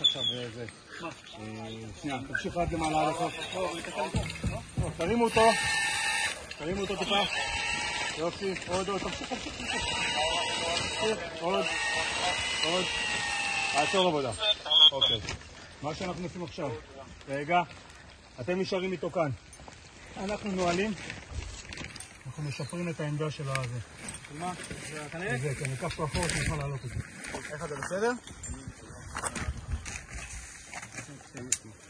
עכשיו זה. שנייה, תמשיך עד למעלה עד הסוף. תרימו אותו, תרימו אותו טיפה. יופי, עוד, עוד, תמשיך, תמשיך, תמשיך. עוד, עוד. עצור עבודה. אוקיי. מה שאנחנו עושים עכשיו, רגע, אתם נשארים איתו כאן. אנחנו נועלים, אנחנו משפרים את העמדה של הזה. מה? זה כנראה? זה, כן, ניקח פה אחורה שנוכל לעלות את זה. איך אתה בסדר? Thank you.